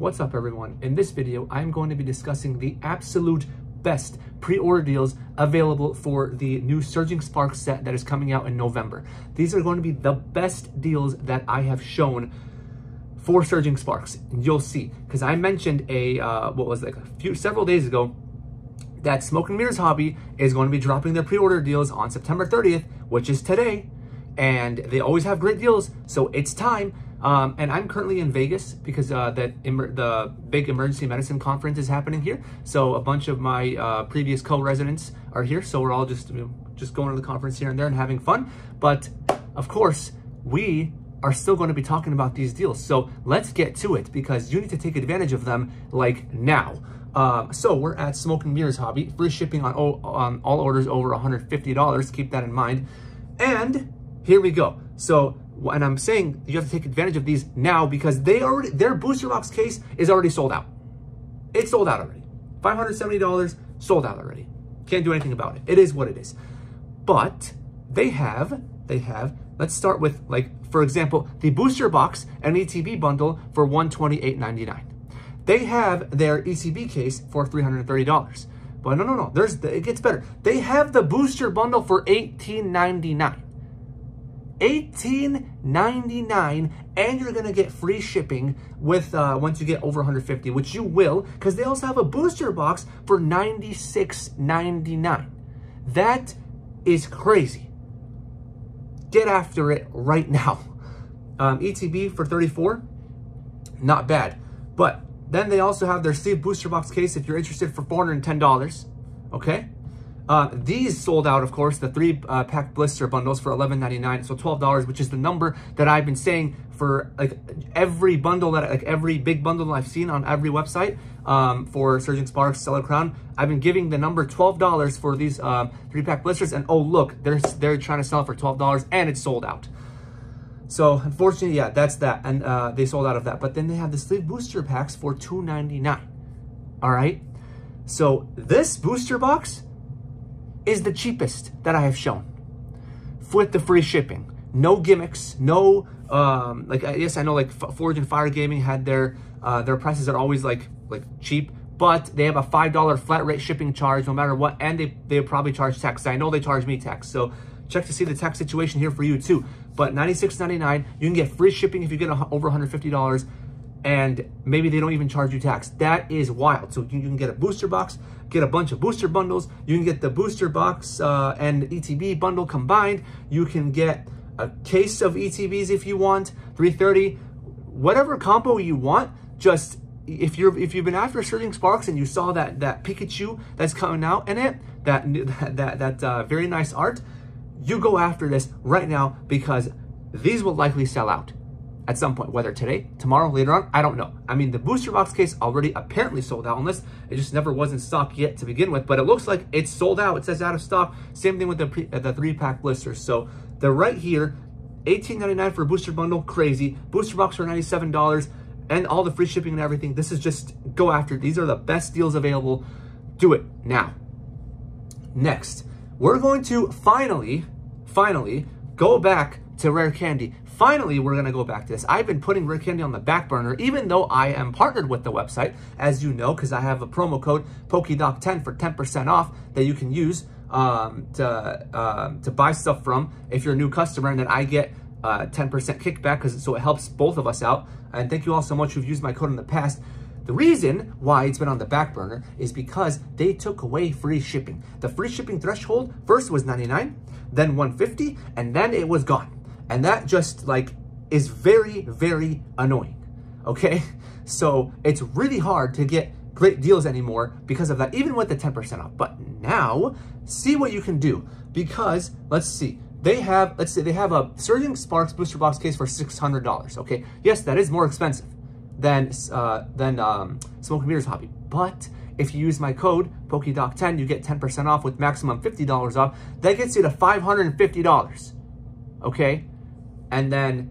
What's up everyone? In this video, I'm going to be discussing the absolute best pre-order deals available for the new Surging Sparks set that is coming out in November. These are going to be the best deals that I have shown for Surging Sparks. You'll see, because I mentioned a, uh, what was it, like a few, several days ago, that Smoke and Mirrors Hobby is going to be dropping their pre-order deals on September 30th, which is today. And they always have great deals, so it's time. Um, and I'm currently in Vegas because uh, that the big emergency medicine conference is happening here. So a bunch of my uh, previous co-residents are here. So we're all just you know, just going to the conference here and there and having fun. But of course, we are still going to be talking about these deals. So let's get to it because you need to take advantage of them like now. Um, so we're at Smoke and Mirrors Hobby, free shipping on all, on all orders over $150. Keep that in mind. And here we go. So and I'm saying you have to take advantage of these now because they already their booster box case is already sold out. It's sold out already. $570 sold out already. Can't do anything about it. It is what it is. But they have, they have, let's start with like, for example, the booster box and ETB bundle for $128.99. They have their ETB case for $330. But no, no, no, there's, it gets better. They have the booster bundle for $18.99. $18.99 and you're gonna get free shipping with uh, once you get over 150 which you will because they also have a booster box for $96.99 that is crazy. Get after it right now. Um, etb for 34 not bad. But then they also have their sleeve booster box case if you're interested for $410 okay uh, these sold out, of course, the three uh, pack blister bundles for $11.99, so $12, which is the number that I've been saying for like every bundle that, like every big bundle I've seen on every website um, for Surging Sparks, Stellar Crown. I've been giving the number $12 for these um, three pack blisters, and oh look, they're they're trying to sell for $12 and it's sold out. So unfortunately, yeah, that's that, and uh, they sold out of that. But then they have the sleeve booster packs for $2.99. All right, so this booster box is the cheapest that I have shown with the free shipping. No gimmicks, no, um, like, yes, I know like Forge and Fire Gaming had their, uh, their prices are always like, like cheap, but they have a $5 flat rate shipping charge no matter what, and they, they probably charge tax. I know they charge me tax, so check to see the tax situation here for you too. But $96.99, you can get free shipping if you get over $150, and maybe they don't even charge you tax. That is wild. So you, you can get a booster box, get a bunch of booster bundles. You can get the booster box uh, and ETB bundle combined. You can get a case of ETBs if you want, 330, whatever combo you want. Just if you're if you've been after Surging Sparks and you saw that that Pikachu that's coming out in it, that that that, uh, very nice art, you go after this right now because these will likely sell out at some point, whether today, tomorrow, later on, I don't know. I mean, the booster box case already apparently sold out on this. it just never was in stock yet to begin with, but it looks like it's sold out. It says out of stock. Same thing with the, pre, the three pack blisters. So they're right here, $18.99 for a booster bundle, crazy. Booster box for $97 and all the free shipping and everything. This is just go after. These are the best deals available. Do it now. Next, we're going to finally, finally go back to Rare Candy finally, we're to go back to this. I've been putting Rare Candy on the back burner, even though I am partnered with the website, as you know, because I have a promo code PokeDoc10 for 10% off that you can use um, to, uh, to buy stuff from if you're a new customer, and then I get 10% uh, kickback, because so it helps both of us out. And thank you all so much who've used my code in the past. The reason why it's been on the back burner is because they took away free shipping. The free shipping threshold first was 99, then 150, and then it was gone. And that just like is very, very annoying. Okay. So it's really hard to get great deals anymore because of that, even with the 10% off. But now see what you can do because let's see, they have, let's say they have a Surging Sparks booster box case for $600. Okay. Yes, that is more expensive than, uh, than um, Smoke Mirrors Hobby. But if you use my code, PokeDoc10, you get 10% off with maximum $50 off. That gets you to $550. Okay and then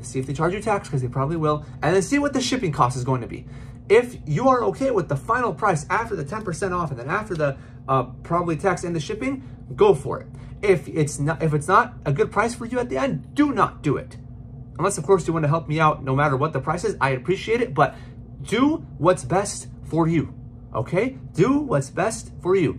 see if they charge you tax, because they probably will, and then see what the shipping cost is going to be. If you are okay with the final price after the 10% off and then after the uh, probably tax and the shipping, go for it. If it's not if it's not a good price for you at the end, do not do it. Unless, of course, you want to help me out no matter what the price is. I appreciate it, but do what's best for you. Okay? Do what's best for you.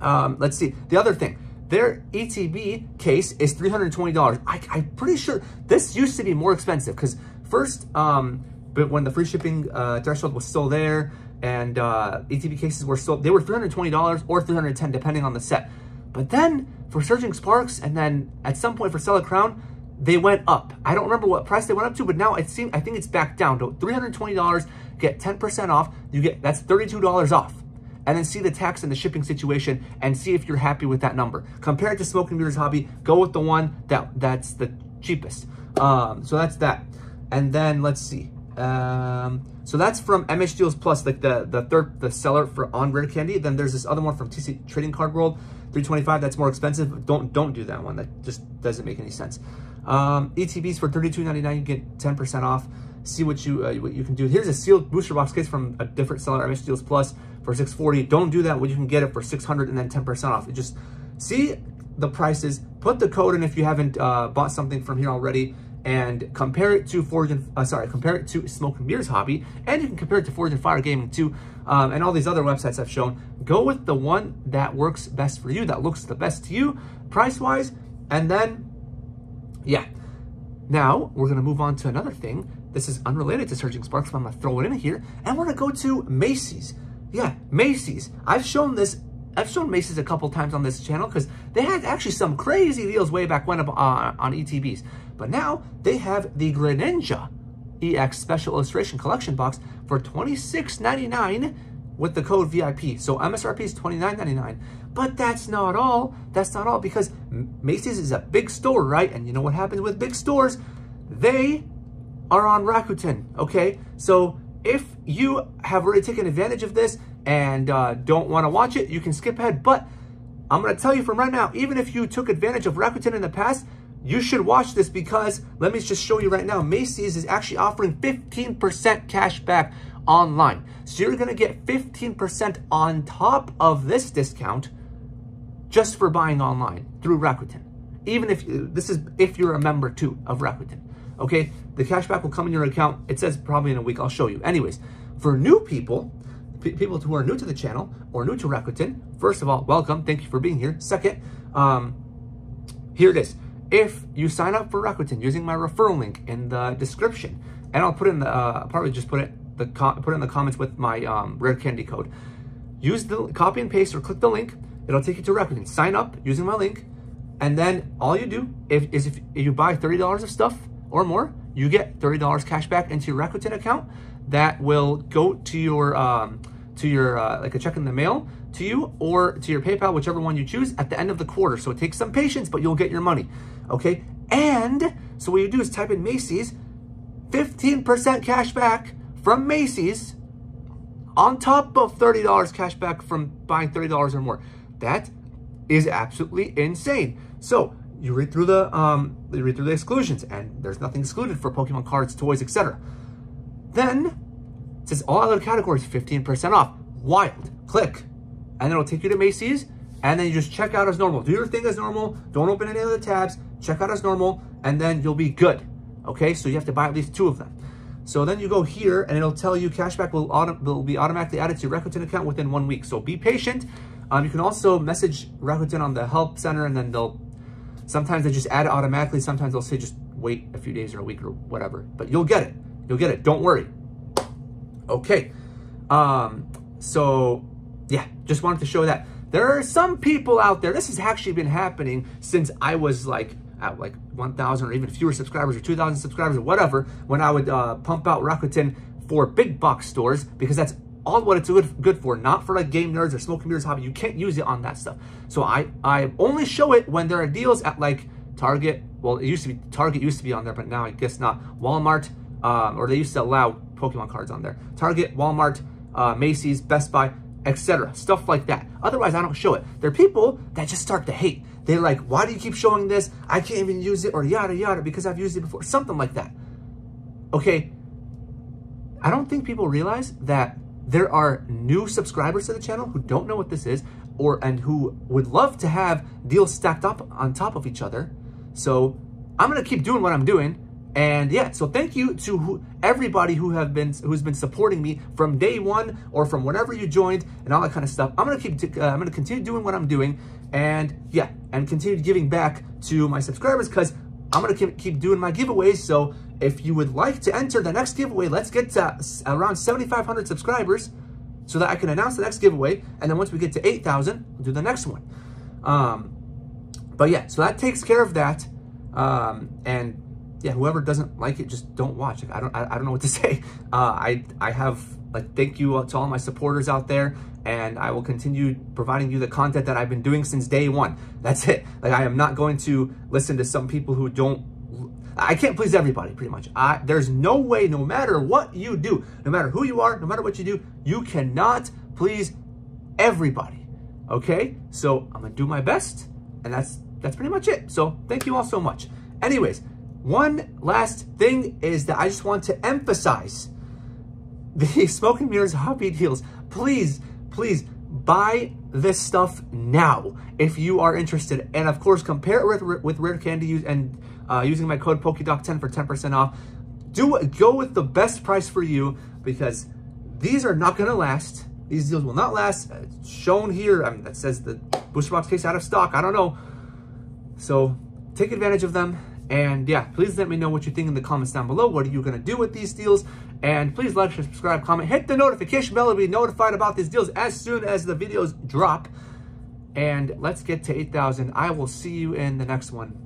Um, let's see. The other thing, their ETB case is $320. I, am pretty sure this used to be more expensive because first, um, but when the free shipping uh, threshold was still there and uh, ETB cases were still, they were $320 or 310 depending on the set. But then for Surging Sparks and then at some point for Stellar Crown, they went up. I don't remember what price they went up to, but now it seems I think it's back down to $320, get 10% off. You get that's $32 off. And then see the tax and the shipping situation and see if you're happy with that number. Compare it to Smoke and Mirrors Hobby, go with the one that that's the cheapest. Um, so that's that. And then let's see. Um, so that's from MH Deals Plus, like the the third the seller for on Rare Candy. Then there's this other one from TC Trading Card World, 325. That's more expensive. Don't don't do that one. That just doesn't make any sense. Um, ETBs for $32.99, you get 10% off. See what you uh, what you can do. Here's a sealed booster box case from a different seller, MH Deals Plus, for 640. Don't do that when you can get it for 600 and then 10% off. It just see the prices, put the code in if you haven't uh, bought something from here already, and compare it to Forge and, uh, sorry, compare it to Smoke and Mirrors Hobby, and you can compare it to Forge and Fire Gaming too, um, and all these other websites I've shown. Go with the one that works best for you, that looks the best to you, price-wise, and then yeah. Now, we're going to move on to another thing. This is unrelated to Surging Sparks, but I'm to throw it in here. And we're to go to Macy's. Yeah, Macy's. I've shown this I've shown Macy's a couple times on this channel because they had actually some crazy deals way back when uh, on ETBs. But now they have the Greninja EX Special Illustration Collection Box for $26.99 with the code VIP. So MSRP is $29.99. But that's not all. That's not all because Macy's is a big store, right? And you know what happens with big stores? They are on Rakuten, okay? So if you have already taken advantage of this and uh, don't want to watch it, you can skip ahead. But I'm going to tell you from right now, even if you took advantage of Rakuten in the past, you should watch this because let me just show you right now. Macy's is actually offering 15% cash back online. So you're going to get 15% on top of this discount just for buying online through Rakuten. Even if this is if you're a member too of Rakuten. Okay, the cashback will come in your account. It says probably in a week. I'll show you. Anyways, for new people, people who are new to the channel or new to Rakuten, first of all, welcome. Thank you for being here. Second, um, here it is. If you sign up for Rakuten using my referral link in the description, and I'll put in the, uh, probably just put it the put in the comments with my um, rare candy code. Use the copy and paste or click the link. It'll take you to Rakuten. Sign up using my link, and then all you do if, is if, if you buy thirty dollars of stuff or more, you get thirty dollars cash back into your Rakuten account. That will go to your um, to your uh, like a check in the mail to you or to your PayPal, whichever one you choose, at the end of the quarter. So it takes some patience, but you'll get your money. Okay. And so what you do is type in Macy's, 15% cash back from Macy's on top of $30 cash back from buying $30 or more. That is absolutely insane. So you read through the um, you read through the exclusions, and there's nothing excluded for Pokemon cards, toys, etc. Then it says all other categories 15% off. Wild. Click, and it'll take you to Macy's, and then you just check out as normal. Do your thing as normal. Don't open any of the tabs. Check out as normal, and then you'll be good. Okay, so you have to buy at least two of them. So then you go here and it'll tell you cashback will, auto, will be automatically added to your Rakuten account within one week. So be patient. Um, you can also message Rakuten on the help center and then they'll, sometimes they just add it automatically. Sometimes they'll say just wait a few days or a week or whatever, but you'll get it. You'll get it. Don't worry. Okay. Um, so yeah, just wanted to show that. There are some people out there, this has actually been happening since I was like at like 1,000 or even fewer subscribers or 2,000 subscribers or whatever when I would uh, pump out Rakuten for big box stores because that's all what it's good, good for, not for like game nerds or Smoke and Mirrors Hobby. You can't use it on that stuff. So I, I only show it when there are deals at like Target. Well, it used to be, Target used to be on there, but now I guess not. Walmart, um, or they used to allow Pokemon cards on there. Target, Walmart, uh, Macy's, Best Buy, etc. Stuff like that. Otherwise, I don't show it. There are people that just start to hate. They're like, why do you keep showing this? I can't even use it or yada yada because I've used it before. Something like that. Okay. I don't think people realize that there are new subscribers to the channel who don't know what this is or and who would love to have deals stacked up on top of each other. So I'm to keep doing what I'm doing And yeah, so thank you to who, everybody who have been who's been supporting me from day one or from whenever you joined and all that kind of stuff. I'm gonna keep uh, I'm gonna continue doing what I'm doing, and yeah, and continue giving back to my subscribers because I'm gonna keep, keep doing my giveaways. So if you would like to enter the next giveaway, let's get to around 7,500 subscribers so that I can announce the next giveaway. And then once we get to 8,000, we'll do the next one. Um, but yeah, so that takes care of that. Um, and yeah, whoever doesn't like it, just don't watch. I don't, I, I, don't know what to say. Uh, I, I have like, thank you to all my supporters out there, and I will continue providing you the content that I've been doing since day one. That's it. Like, I am not going to listen to some people who don't. I can't please everybody, pretty much. I, there's no way, no matter what you do, no matter who you are, no matter what you do, you cannot please everybody. Okay, so I'm gonna do my best, and that's that's pretty much it. So thank you all so much. Anyways. One last thing is that I just want to emphasize the Smoke and Mirrors Hobby Deals. Please, please buy this stuff now if you are interested. And of course, compare it with, with Rare Candy use and uh, using my code PokeDoc10 for 10% off. Do Go with the best price for you because these are not going to last. These deals will not last. Uh, shown here, I mean, that says the booster box case out of stock. I don't know. So take advantage of them. And yeah, please let me know what you think in the comments down below. What are you going to do with these deals? And please like, subscribe, comment, hit the notification bell to be notified about these deals as soon as the videos drop. And let's get to 8,000. I will see you in the next one.